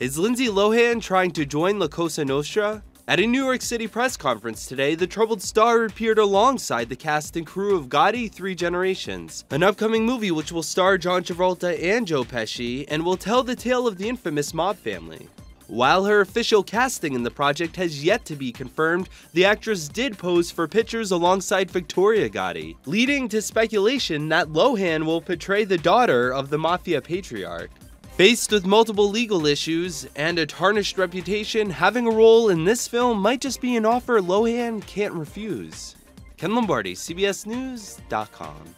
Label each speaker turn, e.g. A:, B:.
A: Is Lindsay Lohan trying to join La Cosa Nostra? At a New York City press conference today, the troubled star appeared alongside the cast and crew of Gotti Three Generations, an upcoming movie which will star John Travolta and Joe Pesci and will tell the tale of the infamous mob family. While her official casting in the project has yet to be confirmed, the actress did pose for pictures alongside Victoria Gotti, leading to speculation that Lohan will portray the daughter of the mafia patriarch. Faced with multiple legal issues and a tarnished reputation, having a role in this film might just be an offer Lohan can't refuse. Ken Lombardi, CBSNews.com.